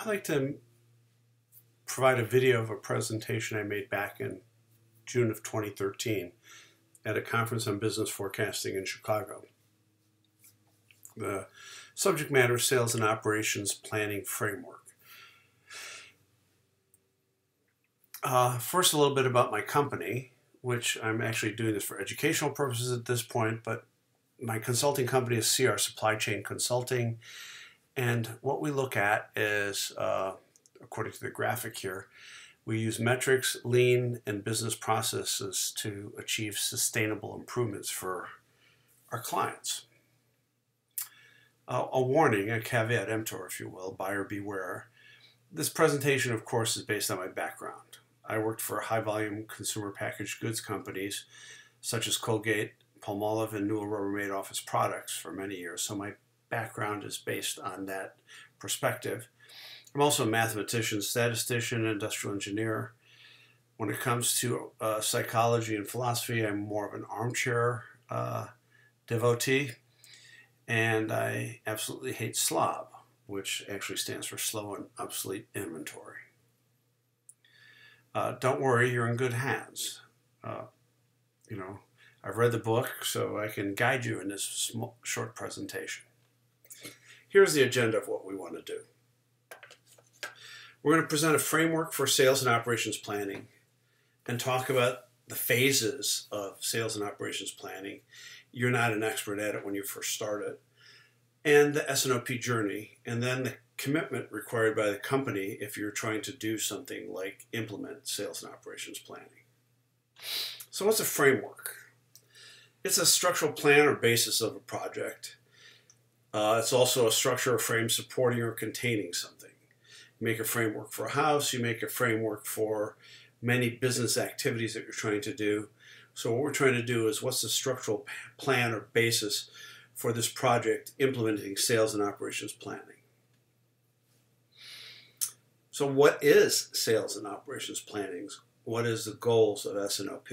I'd like to provide a video of a presentation I made back in June of 2013 at a conference on business forecasting in Chicago. The subject matter sales and operations planning framework. Uh, first, a little bit about my company, which I'm actually doing this for educational purposes at this point, but my consulting company is CR Supply Chain Consulting. And what we look at is, uh, according to the graphic here, we use metrics, lean, and business processes to achieve sustainable improvements for our clients. Uh, a warning, a caveat emptor, if you will, buyer beware. This presentation, of course, is based on my background. I worked for high volume consumer packaged goods companies such as Colgate, Palmolive, and Newell Rubbermaid Office Products for many years, so my background is based on that perspective. I'm also a mathematician, statistician, industrial engineer. When it comes to uh, psychology and philosophy, I'm more of an armchair uh, devotee, and I absolutely hate SLOB, which actually stands for slow and obsolete inventory. Uh, don't worry, you're in good hands. Uh, you know, I've read the book, so I can guide you in this small, short presentation. Here's the agenda of what we want to do. We're going to present a framework for sales and operations planning and talk about the phases of sales and operations planning. You're not an expert at it when you first start it. And the S&OP journey, and then the commitment required by the company if you're trying to do something like implement sales and operations planning. So, what's a framework? It's a structural plan or basis of a project. Uh, it's also a structure or frame supporting or containing something. You make a framework for a house, you make a framework for many business activities that you're trying to do. So, what we're trying to do is what's the structural plan or basis for this project implementing sales and operations planning? So what is sales and operations planning? What is the goals of S&OP?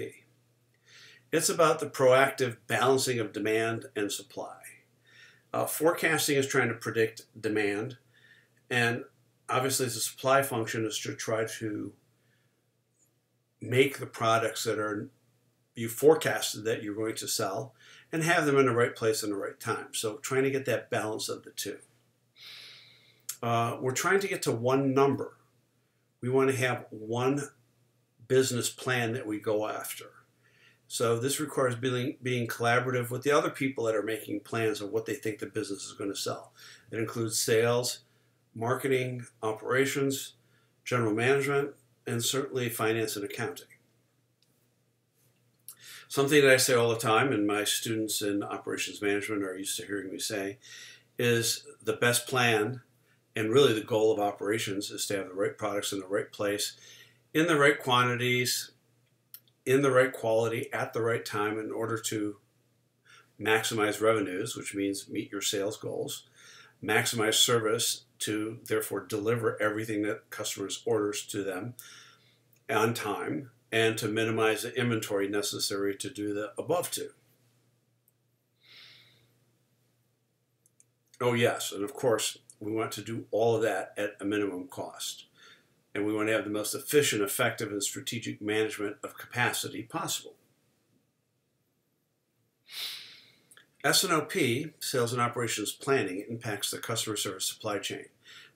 It's about the proactive balancing of demand and supply. Uh, forecasting is trying to predict demand, and obviously the supply function is to try to make the products that are you forecasted that you're going to sell and have them in the right place in the right time. So trying to get that balance of the two. Uh, we're trying to get to one number we want to have one business plan that we go after. So this requires being, being collaborative with the other people that are making plans of what they think the business is going to sell. It includes sales, marketing, operations, general management, and certainly finance and accounting. Something that I say all the time, and my students in operations management are used to hearing me say, is the best plan and really, the goal of operations is to have the right products in the right place, in the right quantities, in the right quality, at the right time in order to maximize revenues, which means meet your sales goals, maximize service to therefore deliver everything that customers orders to them on time, and to minimize the inventory necessary to do the above two. Oh, yes, and of course, we want to do all of that at a minimum cost. And we want to have the most efficient, effective, and strategic management of capacity possible. S&OP, Sales and Operations Planning, impacts the customer service supply chain.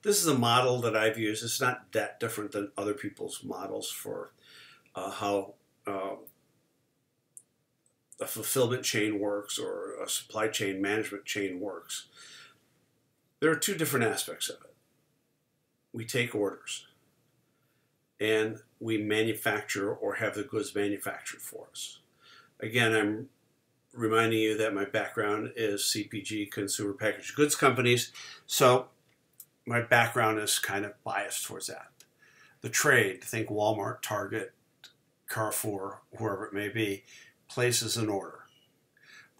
This is a model that I've used. It's not that different than other people's models for uh, how uh, a fulfillment chain works or a supply chain management chain works. There are two different aspects of it. We take orders and we manufacture or have the goods manufactured for us. Again, I'm reminding you that my background is CPG, consumer packaged goods companies, so my background is kind of biased towards that. The trade, think Walmart, Target, Carrefour, wherever it may be, places an order.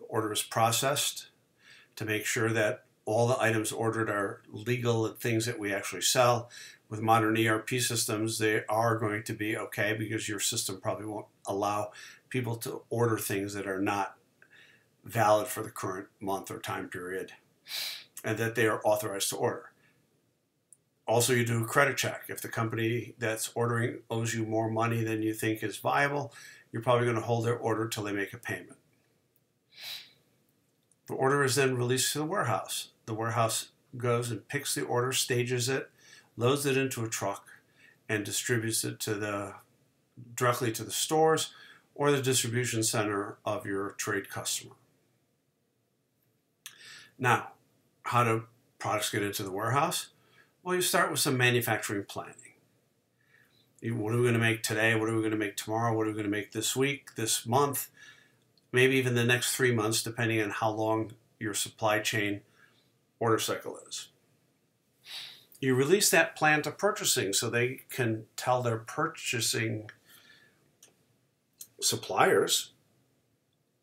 The order is processed to make sure that all the items ordered are legal and things that we actually sell. With modern ERP systems, they are going to be okay because your system probably won't allow people to order things that are not valid for the current month or time period and that they are authorized to order. Also, you do a credit check. If the company that's ordering owes you more money than you think is viable, you're probably going to hold their order till they make a payment. The order is then released to the warehouse. The warehouse goes and picks the order, stages it, loads it into a truck, and distributes it to the directly to the stores or the distribution center of your trade customer. Now, how do products get into the warehouse? Well, you start with some manufacturing planning. What are we going to make today? What are we going to make tomorrow? What are we going to make this week, this month, maybe even the next three months, depending on how long your supply chain order cycle is. You release that plan to purchasing so they can tell their purchasing suppliers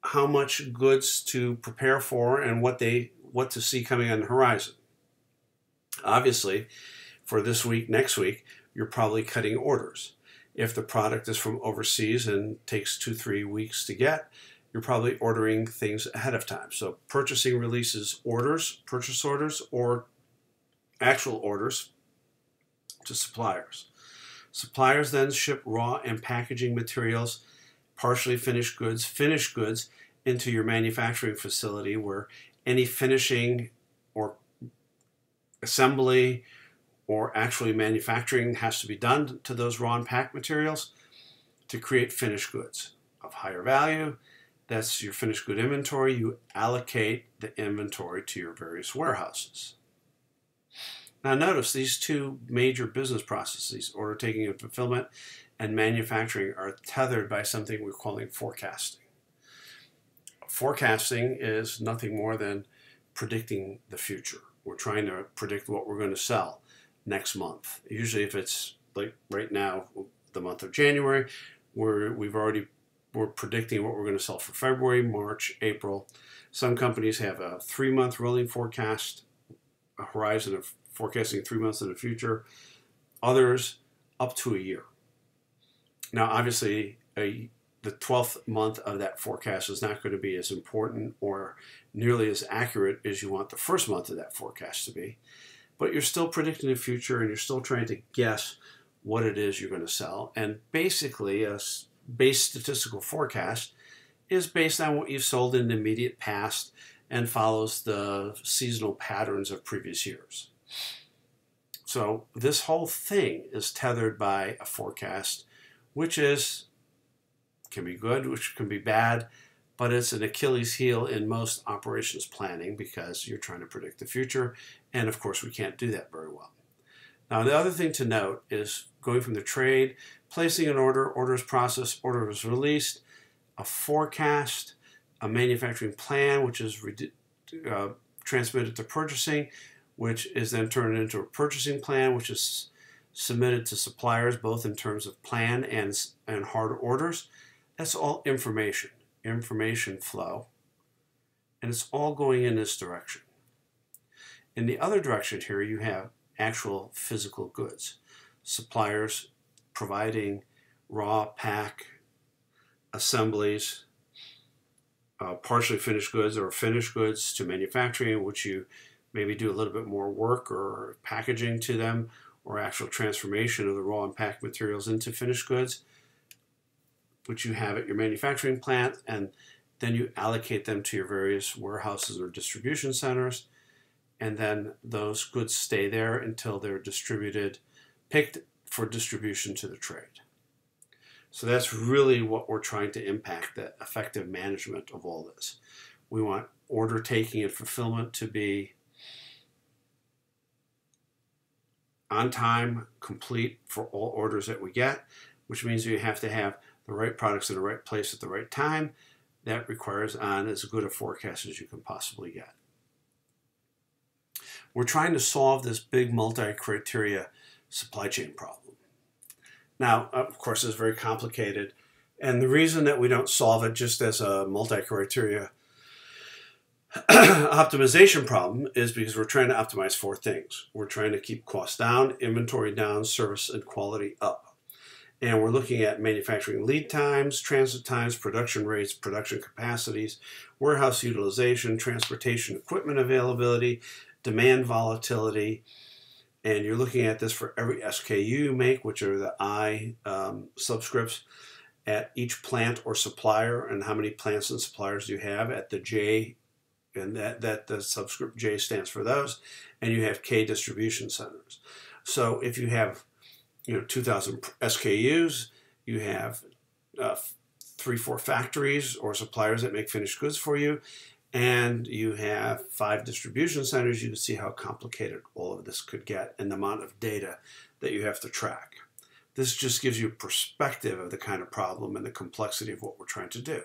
how much goods to prepare for and what they what to see coming on the horizon. Obviously, for this week, next week, you're probably cutting orders. If the product is from overseas and takes two, three weeks to get, you're probably ordering things ahead of time. So purchasing releases orders, purchase orders, or actual orders to suppliers. Suppliers then ship raw and packaging materials, partially finished goods, finished goods into your manufacturing facility where any finishing or assembly or actually manufacturing has to be done to those raw and packed materials to create finished goods of higher value. That's your finished good inventory. You allocate the inventory to your various warehouses. Now notice these two major business processes, order taking and fulfillment and manufacturing, are tethered by something we're calling forecasting. Forecasting is nothing more than predicting the future. We're trying to predict what we're going to sell next month. Usually, if it's like right now, the month of January, we're, we've already we're predicting what we're going to sell for February, March, April. Some companies have a three month rolling forecast, horizon of forecasting three months in the future. Others up to a year. Now, obviously, a, the 12th month of that forecast is not going to be as important or nearly as accurate as you want the first month of that forecast to be but you're still predicting the future and you're still trying to guess what it is you're going to sell. And basically, a base statistical forecast is based on what you've sold in the immediate past and follows the seasonal patterns of previous years. So this whole thing is tethered by a forecast, which is can be good, which can be bad, but it's an Achilles heel in most operations planning because you're trying to predict the future. And of course, we can't do that very well. Now, the other thing to note is going from the trade, placing an order, orders processed, order released, a forecast, a manufacturing plan, which is uh, transmitted to purchasing, which is then turned into a purchasing plan, which is submitted to suppliers, both in terms of plan and, and hard orders. That's all information information flow, and it's all going in this direction. In the other direction here, you have actual physical goods. Suppliers providing raw pack assemblies, uh, partially finished goods or finished goods to manufacturing, which you maybe do a little bit more work or packaging to them, or actual transformation of the raw and packed materials into finished goods which you have at your manufacturing plant, and then you allocate them to your various warehouses or distribution centers, and then those goods stay there until they're distributed, picked for distribution to the trade. So that's really what we're trying to impact the effective management of all this. We want order taking and fulfillment to be on time, complete for all orders that we get, which means you have to have the right products in the right place at the right time, that requires on as good a forecast as you can possibly get. We're trying to solve this big multi-criteria supply chain problem. Now, of course, it's very complicated. And the reason that we don't solve it just as a multi-criteria optimization problem is because we're trying to optimize four things. We're trying to keep costs down, inventory down, service and quality up and we're looking at manufacturing lead times, transit times, production rates, production capacities, warehouse utilization, transportation equipment availability, demand volatility, and you're looking at this for every SKU you make, which are the I um, subscripts at each plant or supplier, and how many plants and suppliers do you have at the J, and that, that the subscript J stands for those, and you have K distribution centers. So if you have, you know, 2,000 SKUs, you have uh, three, four factories or suppliers that make finished goods for you, and you have five distribution centers, you can see how complicated all of this could get and the amount of data that you have to track. This just gives you a perspective of the kind of problem and the complexity of what we're trying to do.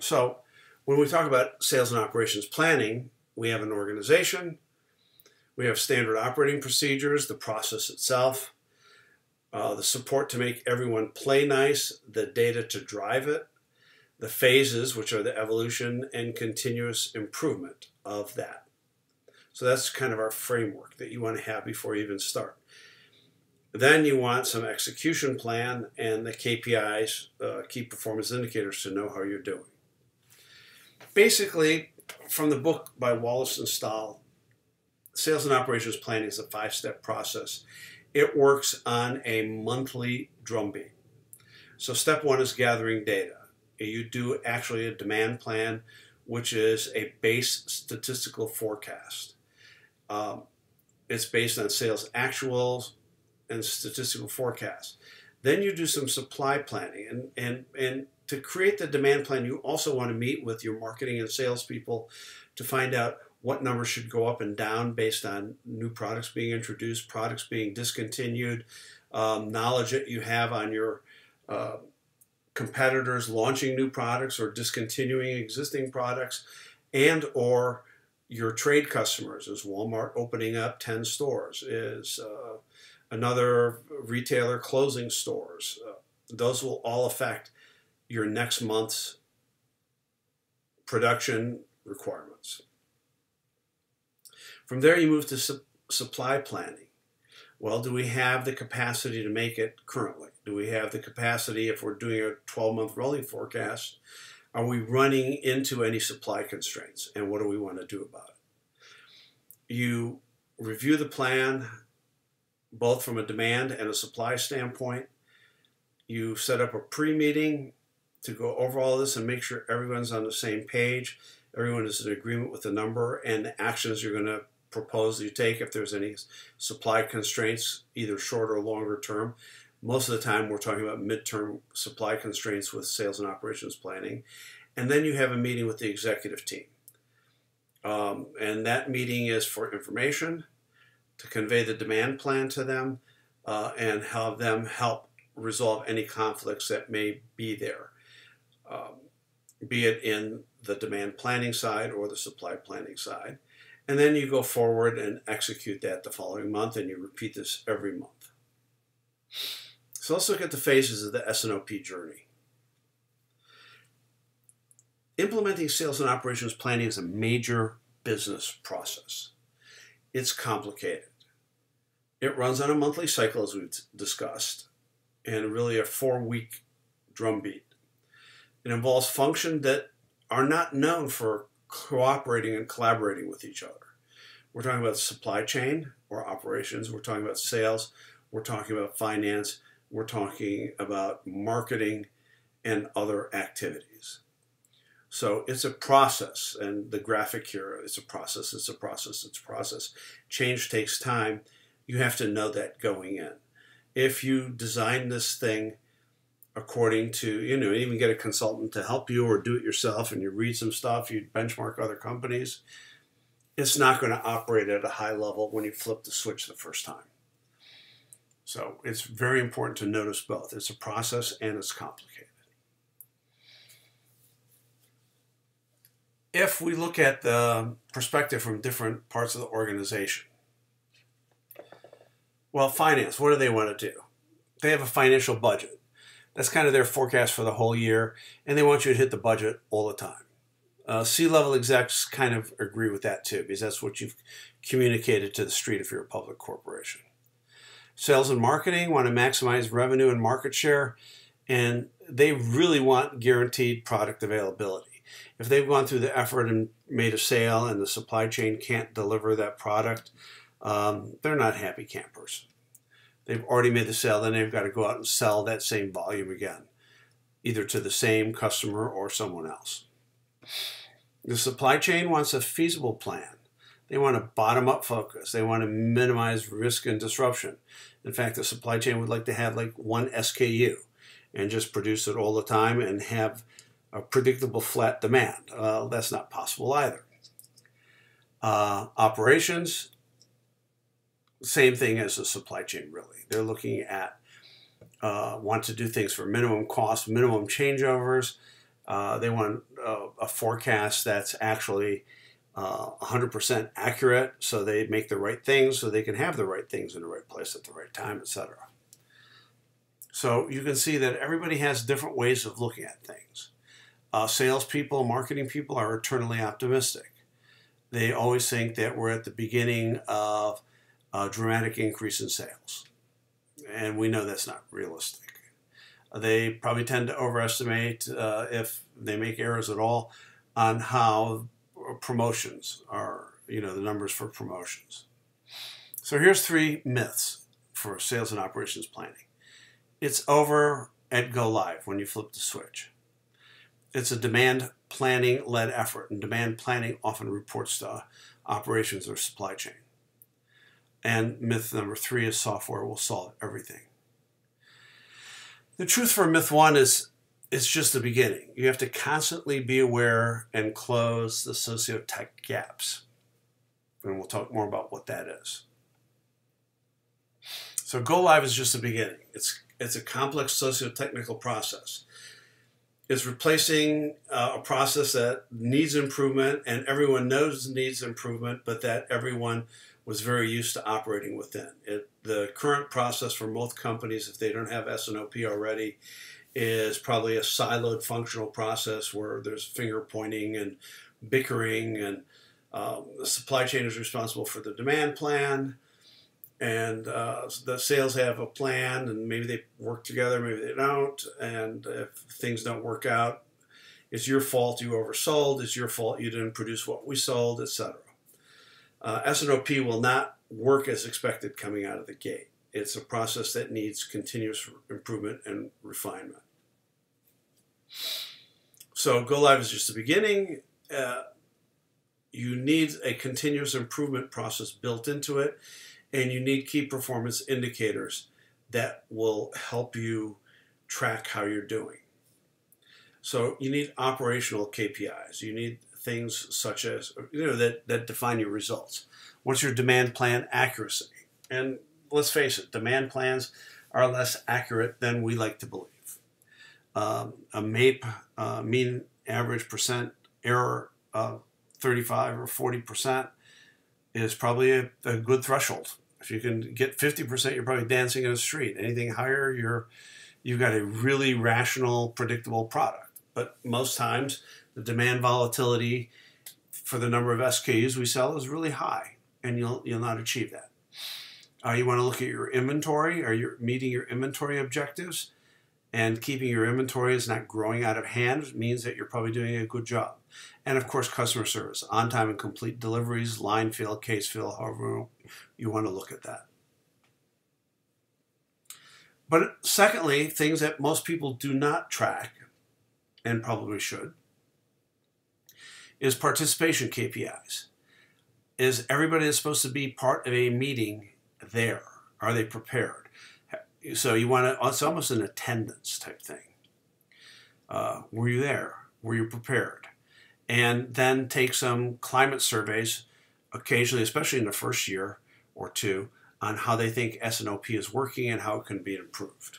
So when we talk about sales and operations planning, we have an organization, we have standard operating procedures, the process itself, uh, the support to make everyone play nice, the data to drive it, the phases, which are the evolution and continuous improvement of that. So that's kind of our framework that you want to have before you even start. Then you want some execution plan and the KPIs, uh, key performance indicators, to know how you're doing. Basically, from the book by Wallace and Stahl, sales and operations planning is a five step process. It works on a monthly drumbeat. So, step one is gathering data. You do actually a demand plan, which is a base statistical forecast. Um, it's based on sales actuals, and statistical forecasts. Then you do some supply planning, and and and to create the demand plan, you also want to meet with your marketing and salespeople to find out what numbers should go up and down based on new products being introduced, products being discontinued, um, knowledge that you have on your uh, competitors launching new products or discontinuing existing products, and or your trade customers. Is Walmart opening up ten stores? Is uh, another retailer closing stores. Uh, those will all affect your next month's production requirements. From there, you move to su supply planning. Well, do we have the capacity to make it currently? Do we have the capacity, if we're doing a 12 month rolling forecast, are we running into any supply constraints? And what do we want to do about it? You review the plan, both from a demand and a supply standpoint. You set up a pre meeting to go over all this and make sure everyone's on the same page, everyone is in agreement with the number and the actions you're going to propose you take if there's any supply constraints, either short or longer term. Most of the time, we're talking about midterm supply constraints with sales and operations planning. And then you have a meeting with the executive team. Um, and that meeting is for information, to convey the demand plan to them uh, and have them help resolve any conflicts that may be there, um, be it in the demand planning side or the supply planning side. And then you go forward and execute that the following month, and you repeat this every month. So let's look at the phases of the S&OP journey. Implementing sales and operations planning is a major business process. It's complicated. It runs on a monthly cycle, as we've discussed, and really a four week drumbeat. It involves functions that are not known for cooperating and collaborating with each other. We're talking about supply chain or operations, we're talking about sales, we're talking about finance, we're talking about marketing and other activities. So it's a process, and the graphic here, it's a process, it's a process, it's a process. Change takes time. You have to know that going in. If you design this thing according to, you know, even get a consultant to help you or do it yourself and you read some stuff, you benchmark other companies, it's not going to operate at a high level when you flip the switch the first time. So it's very important to notice both. It's a process and it's complicated. if we look at the perspective from different parts of the organization, well, finance, what do they want to do? They have a financial budget. That's kind of their forecast for the whole year, and they want you to hit the budget all the time. Uh, C level execs kind of agree with that too, because that's what you've communicated to the street if you're a public corporation. Sales and marketing want to maximize revenue and market share, and they really want guaranteed product availability if they've gone through the effort and made a sale and the supply chain can't deliver that product, um, they're not happy campers. They've already made the sale, then they've got to go out and sell that same volume again, either to the same customer or someone else. The supply chain wants a feasible plan. They want a bottom up focus. They want to minimize risk and disruption. In fact, the supply chain would like to have like one SKU and just produce it all the time and have a predictable flat demand. Uh, that's not possible either. Uh, operations, same thing as the supply chain, really. They're looking at, uh, want to do things for minimum cost, minimum changeovers. Uh, they want a, a, forecast that's actually 100% uh, accurate so they make the right things so they can have the right things in the right place at the right time, etc. So you can see that everybody has different ways of looking at things. Uh, salespeople, marketing people are eternally optimistic. They always think that we're at the beginning of a dramatic increase in sales. And we know that's not realistic. They probably tend to overestimate, uh, if they make errors at all, on how promotions are, you know, the numbers for promotions. So here's three myths for sales and operations planning. It's over at go live when you flip the switch it's a demand planning led effort, and demand planning often reports to operations or supply chain. And myth number three is software will solve everything. The truth for myth one is it's just the beginning. You have to constantly be aware and close the sociotech gaps. And we'll talk more about what that is. So go live is just the beginning. It's it's a complex socio-technical process It's replacing uh, a process that needs improvement and everyone knows needs improvement, but that everyone was very used to operating within. It, the current process for most companies, if they don't have S&OP already, is probably a siloed functional process where there's finger pointing and bickering, and um, the supply chain is responsible for the demand plan. And uh, the sales have a plan and maybe they work together maybe they don't. And if things don't work out it's your fault you oversold it's your fault you didn't produce what we sold etc uh, will not work as expected coming out of the gate it's a process that needs continuous improvement and refinement so go live is just the beginning uh, you need a continuous improvement process built into it and you need key performance indicators that will help you track how you're doing. So you need operational KPIs. You need things such as you know that, that define your results. What's your demand plan accuracy? And let's face it, demand plans are less accurate than we like to believe. Um, a MAPE, uh, mean average percent error of 35 or 40 percent, is probably a, a good threshold if you can get 50%, you're probably dancing in the street. Anything higher, you're you've got a really rational, predictable product. But most times, the demand volatility for the number of SKUs we sell is really high, and you'll you'll not achieve that. Uh, you want to look at your inventory. Are you meeting your inventory objectives? And keeping your inventory is not growing out of hand means that you're probably doing a good job. And of course, customer service, on time and complete deliveries, line fill, case fill, however you want to look at that. But secondly, things that most people do not track and probably should is participation KPIs. Is everybody that's supposed to be part of a meeting there? Are they prepared? so you want to, it's almost an attendance type thing. Uh, were you there? Were you prepared? And then take some climate surveys occasionally, especially in the first year or two, on how they think S&OP is working and how it can be improved.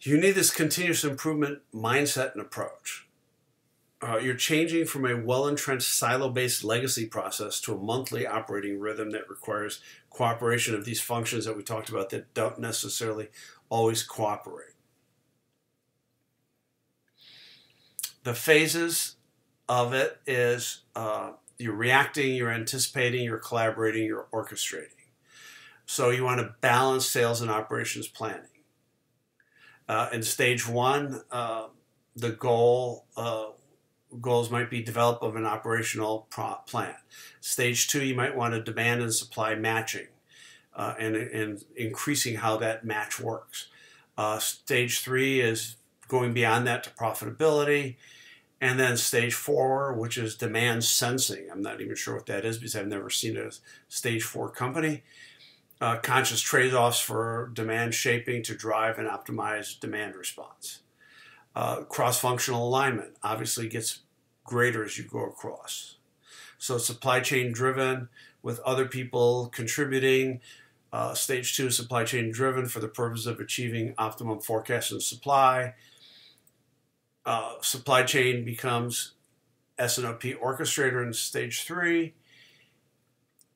You need this continuous improvement mindset and approach uh, you're changing from a well entrenched silo based legacy process to a monthly operating rhythm that requires cooperation of these functions that we talked about that don't necessarily always cooperate. The phases of it is uh, you're reacting, you're anticipating, you're collaborating, you're orchestrating. So you want to balance sales and operations planning. Uh, in stage one, uh, the goal uh, goals might be develop of an operational plan. Stage two, you might want to demand and supply matching uh, and, and increasing how that match works. Uh, stage three is going beyond that to profitability. And then stage four, which is demand sensing. I'm not even sure what that is because I've never seen a stage four company. Uh, conscious trade offs for demand shaping to drive and optimize demand response. Uh, cross functional alignment obviously gets greater as you go across. So, supply chain driven with other people contributing. Uh, stage two, supply chain driven for the purpose of achieving optimum forecast and supply uh, supply chain becomes S&OP orchestrator in stage three,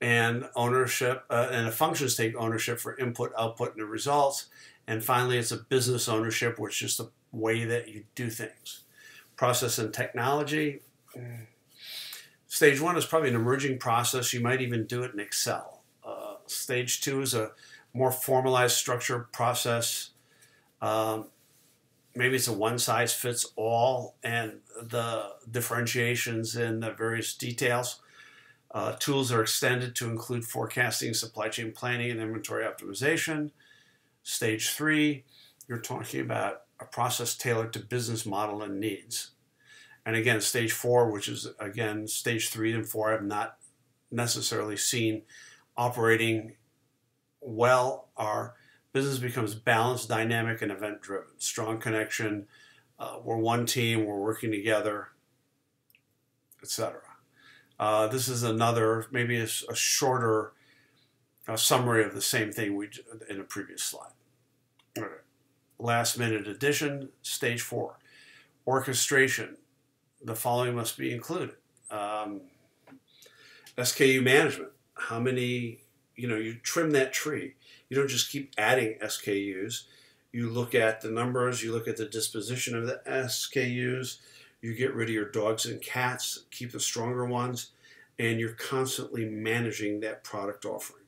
and ownership uh, and a functions take ownership for input, output, and the results. And finally, it's a business ownership, which is the way that you do things. Process and technology. Stage one is probably an emerging process. You might even do it in Excel. Uh, stage two is a more formalized structure process. Um, maybe it's a one size fits all, and the differentiations in the various details. Uh, tools are extended to include forecasting, supply chain planning, and inventory optimization. Stage three, you're talking about a process tailored to business model and needs. And again, stage four, which is again stage three and four, I've not necessarily seen operating well, are business becomes balanced, dynamic, and event driven. Strong connection. Uh, we're one team. We're working together, etc. Uh, this is another, maybe a, a shorter uh, summary of the same thing we in a previous slide. Last minute addition, stage four, orchestration. The following must be included. Um, SKU management. How many, you know, you trim that tree you don't just keep adding SKUs. You look at the numbers, you look at the disposition of the SKUs, you get rid of your dogs and cats, keep the stronger ones, and you're constantly managing that product offering.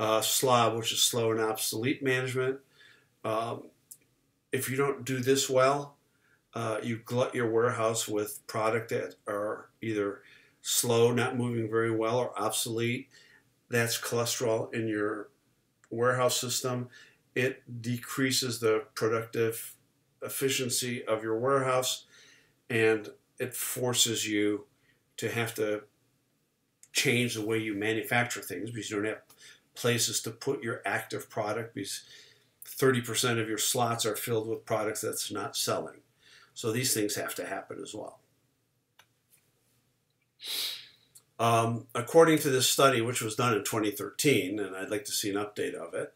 Uh, SLOB, which is slow and obsolete management. Um, if you don't do this well, uh, you glut your warehouse with product that are either slow, not moving very well, or obsolete. That's cholesterol in your warehouse system, it decreases the productive efficiency of your warehouse and it forces you to have to change the way you manufacture things because you don't have places to put your active product because 30% of your slots are filled with products that's not selling. So these things have to happen as well. Um, according to this study, which was done in 2013, and I'd like to see an update of it,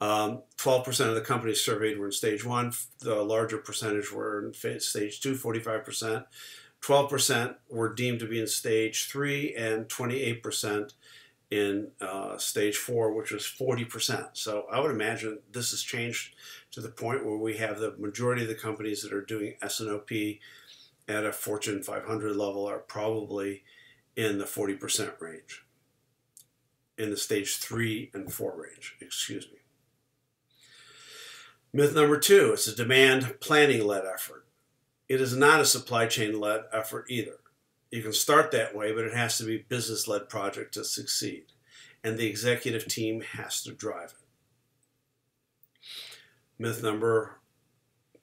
12% um, of the companies surveyed were in stage one. The larger percentage were in stage two, 45%. 12% were deemed to be in stage three, and 28% in uh, stage four, which was 40%. So I would imagine this has changed to the point where we have the majority of the companies that are doing S&OP at a Fortune 500 level are probably in the 40% range, in the stage three and four range, excuse me. Myth number two it's a demand planning led effort. It is not a supply chain led effort either. You can start that way, but it has to be business led project to succeed. And the executive team has to drive it. Myth number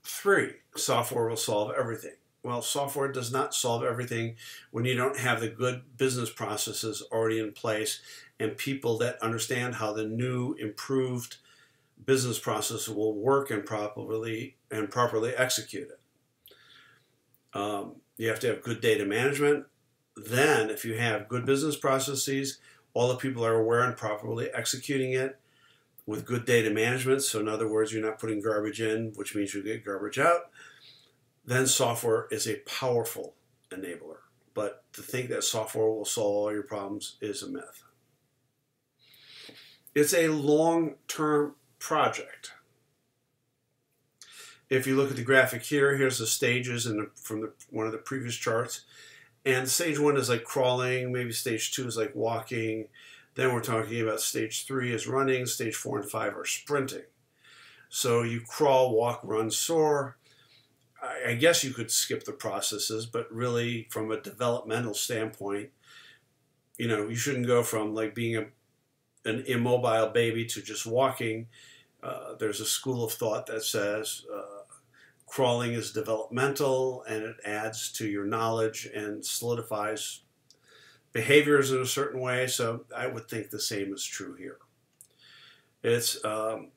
three software will solve everything well, software does not solve everything when you don't have the good business processes already in place and people that understand how the new improved business process will work and properly and properly execute it. Um, you have to have good data management. Then, if you have good business processes, all the people are aware and properly executing it with good data management. So, in other words, you're not putting garbage in, which means you get garbage out then software is a powerful enabler. But to think that software will solve all your problems is a myth. It's a long term project. If you look at the graphic here, here's the stages the, from the, one of the previous charts. And stage one is like crawling, maybe stage two is like walking. Then we're talking about stage three is running, stage four and five are sprinting. So you crawl, walk, run, soar I guess you could skip the processes, but really, from a developmental standpoint, you know, you shouldn't go from like being a, an immobile baby to just walking. Uh, there's a school of thought that says uh, crawling is developmental and it adds to your knowledge and solidifies behaviors in a certain way. So I would think the same is true here. It's um,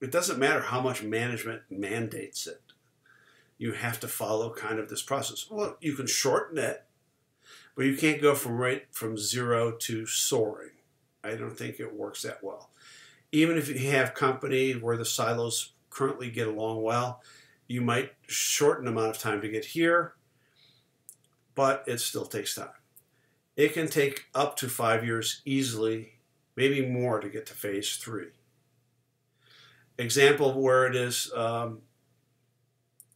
it doesn't matter how much management mandates it. You have to follow kind of this process. Well, you can shorten it, but you can't go from right from zero to soaring. I don't think it works that well. Even if you have company where the silos currently get along well, you might shorten the amount of time to get here, but it still takes time. It can take up to five years easily, maybe more to get to phase three example of where it is um,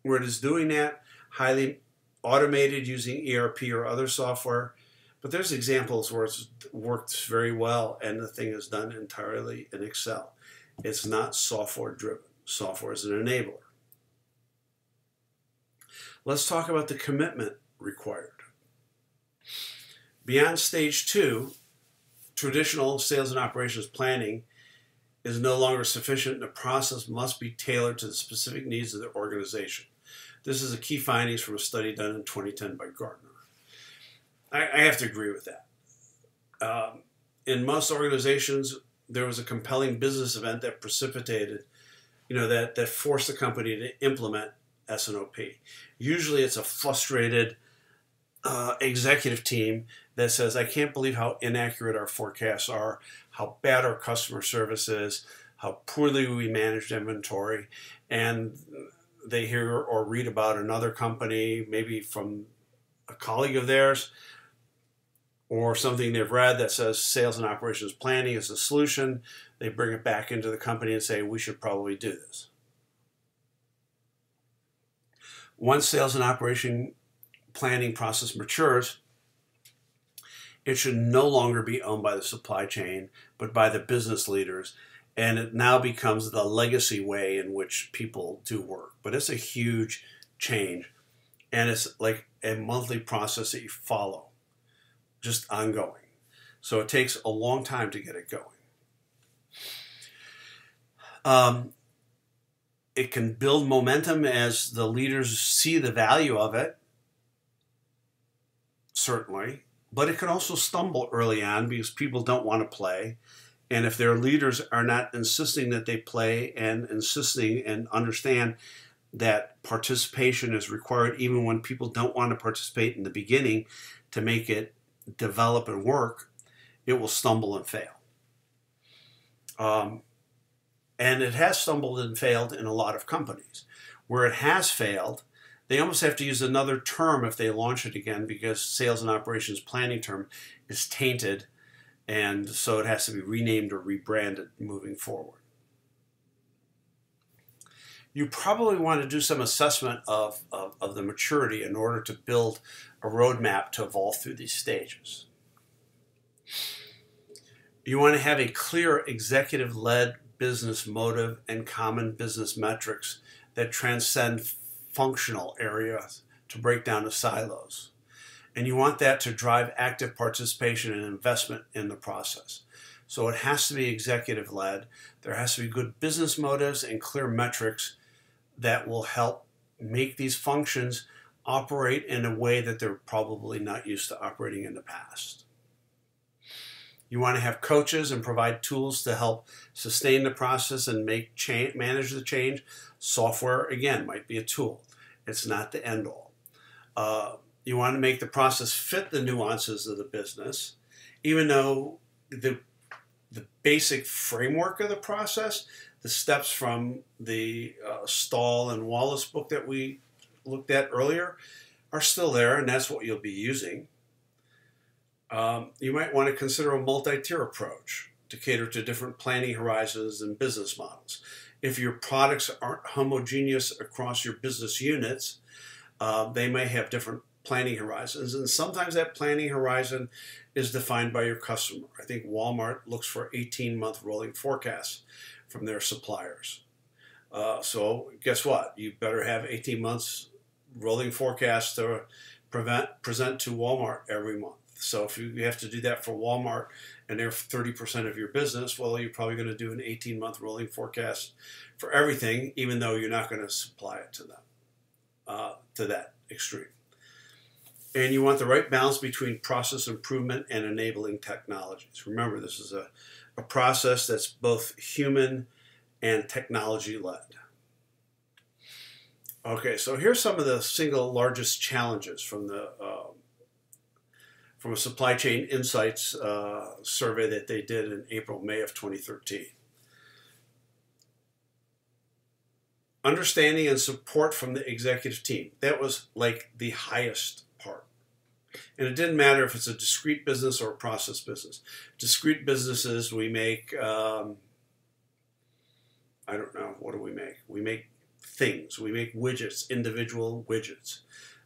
where it is doing that highly automated using ERP or other software. But there's examples where it's worked very well and the thing is done entirely in Excel. It's not software driven. Software is an enabler. Let's talk about the commitment required. Beyond stage two, traditional sales and operations planning is no longer sufficient and the process must be tailored to the specific needs of the organization. This is a key findings from a study done in 2010 by Gartner. I, I have to agree with that. Um, in most organizations, there was a compelling business event that precipitated, you know, that, that forced the company to implement S&OP. Usually it's a frustrated uh, executive team that says, I can't believe how inaccurate our forecasts are, how bad our customer service is, how poorly we managed inventory, and they hear or read about another company, maybe from a colleague of theirs, or something they've read that says sales and operations planning is the solution. They bring it back into the company and say, we should probably do this. Once sales and operation planning process matures, it should no longer be owned by the supply chain, but by the business leaders. And it now becomes the legacy way in which people do work. But it's a huge change. And it's like a monthly process that you follow, just ongoing. So it takes a long time to get it going. Um, it can build momentum as the leaders see the value of it, certainly but it can also stumble early on because people don't want to play. And if their leaders are not insisting that they play and insisting and understand that participation is required, even when people don't want to participate in the beginning to make it develop and work, it will stumble and fail. Um, and it has stumbled and failed in a lot of companies. Where it has failed, they almost have to use another term if they launch it again because sales and operations planning term is tainted and so it has to be renamed or rebranded moving forward. You probably want to do some assessment of, of, of the maturity in order to build a roadmap to evolve through these stages. You want to have a clear executive led business motive and common business metrics that transcend functional areas to break down the silos. And you want that to drive active participation and investment in the process. So it has to be executive led. There has to be good business motives and clear metrics that will help make these functions operate in a way that they're probably not used to operating in the past. You want to have coaches and provide tools to help sustain the process and make change, manage the change. Software, again, might be a tool. It's not the end all. Uh, you want to make the process fit the nuances of the business, even though the the basic framework of the process, the steps from the uh, Stahl and Wallace book that we looked at earlier, are still there, and that's what you'll be using um, you might want to consider a multi-tier approach to cater to different planning horizons and business models. If your products aren't homogeneous across your business units, uh, they may have different planning horizons. And sometimes that planning horizon is defined by your customer. I think Walmart looks for 18 month rolling forecasts from their suppliers. Uh, so guess what? You better have 18 months rolling forecasts to prevent, present to Walmart every month. So if you have to do that for Walmart and they're 30% of your business, well, you're probably going to do an 18 month rolling forecast for everything, even though you're not going to supply it to them uh, to that extreme. And you want the right balance between process improvement and enabling technologies. Remember, this is a, a process that's both human and technology led. Okay, so here's some of the single largest challenges from the uh, from a supply chain insights uh, survey that they did in April May of 2013. Understanding and support from the executive team that was like the highest part. And it didn't matter if it's a discrete business or a process business. Discrete businesses, we make, um, I don't know, what do we make? We make things, we make widgets, individual widgets.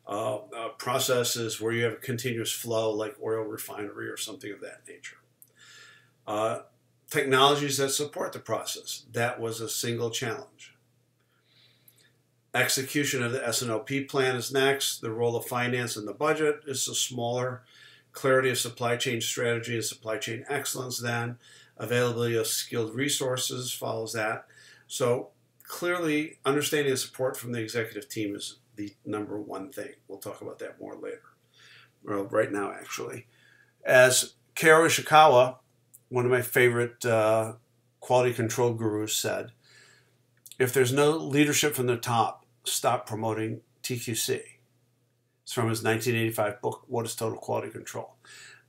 Uh, uh, processes where you have a continuous flow, like oil refinery or something of that nature. Uh, technologies that support the process, that was a single challenge. Execution of the S&OP plan is next. The role of finance in the budget is a smaller. Clarity of supply chain strategy and supply chain excellence then. Availability of skilled resources follows that. So clearly, understanding the support from the executive team is the number one thing. We'll talk about that more later. Well, right now, actually. As Kaoru Ishikawa, one of my favorite uh, quality control gurus, said, if there's no leadership from the top, stop promoting TQC. It's from his 1985 book, What is Total Quality Control?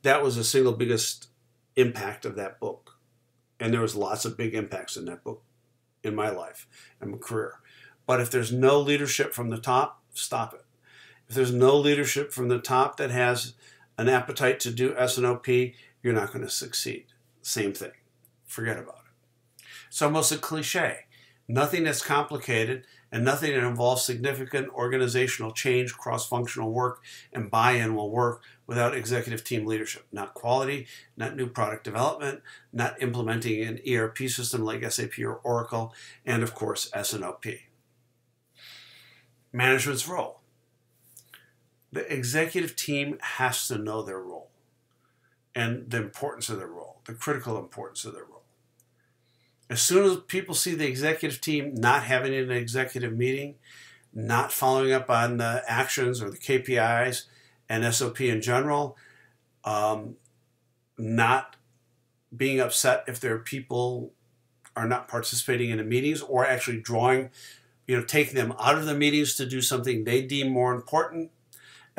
That was the single biggest impact of that book. And there was lots of big impacts in that book in my life and my career. But if there's no leadership from the top, stop it. If there's no leadership from the top that has an appetite to do S&OP, you're not going to succeed. Same thing. Forget about it. It's almost a cliche. Nothing that's complicated and nothing that involves significant organizational change, cross functional work, and buy in will work without executive team leadership. Not quality, not new product development, not implementing an ERP system like SAP or Oracle, and of course, S&OP. Management's role. The executive team has to know their role and the importance of their role, the critical importance of their role. As soon as people see the executive team not having an executive meeting, not following up on the actions or the KPIs and SOP in general, um, not being upset if their people are not participating in the meetings or actually drawing, you know, take them out of the meetings to do something they deem more important,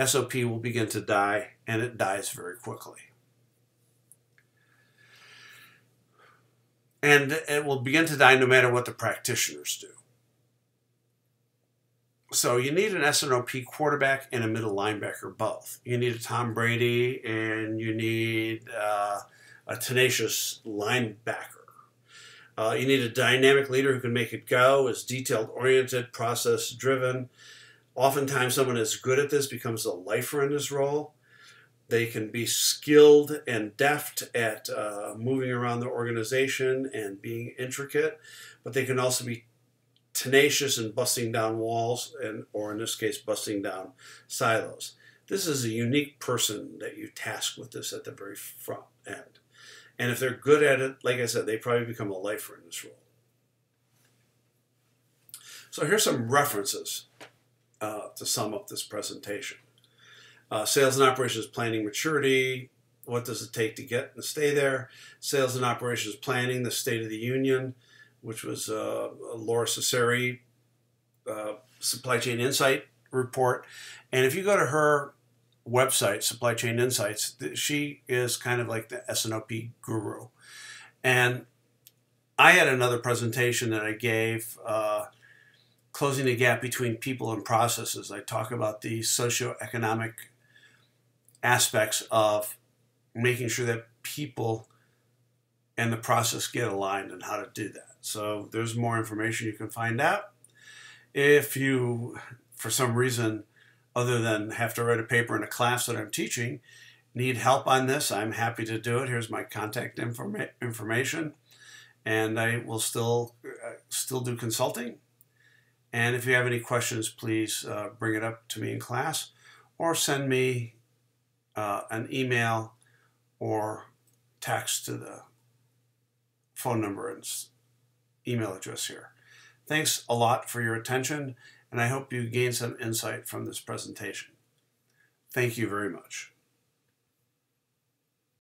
SOP will begin to die and it dies very quickly. and it will begin to die no matter what the practitioners do. So you need an S&OP quarterback and a middle linebacker both. You need a Tom Brady and you need uh, a tenacious linebacker. Uh, you need a dynamic leader who can make it go, is detailed oriented, process driven. Oftentimes, someone as good at this becomes a lifer in this role. They can be skilled and deft at uh, moving around the organization and being intricate, but they can also be tenacious in busting down walls and, or in this case, busting down silos. This is a unique person that you task with this at the very front end. And if they're good at it, like I said, they probably become a lifer in this role. So here's some references uh, to sum up this presentation uh, sales and operations planning maturity. What does it take to get and stay there? Sales and operations planning, the State of the Union, which was uh, Lora Cecere uh, Supply Chain Insight report. And if you go to her website, Supply Chain Insights, she is kind of like the S&OP guru. And I had another presentation that I gave uh, closing the gap between people and processes. I talk about the socioeconomic aspects of making sure that people and the process get aligned and how to do that. So there's more information you can find out. If you, for some reason, other than have to write a paper in a class that I'm teaching, need help on this, I'm happy to do it. Here's my contact informa information, and I will still uh, still do consulting And if you have any questions, please uh, bring it up to me in class or send me uh, an email or text to the phone number and email address here. Thanks a lot for your attention, and I hope you gain some insight from this presentation. Thank you very much.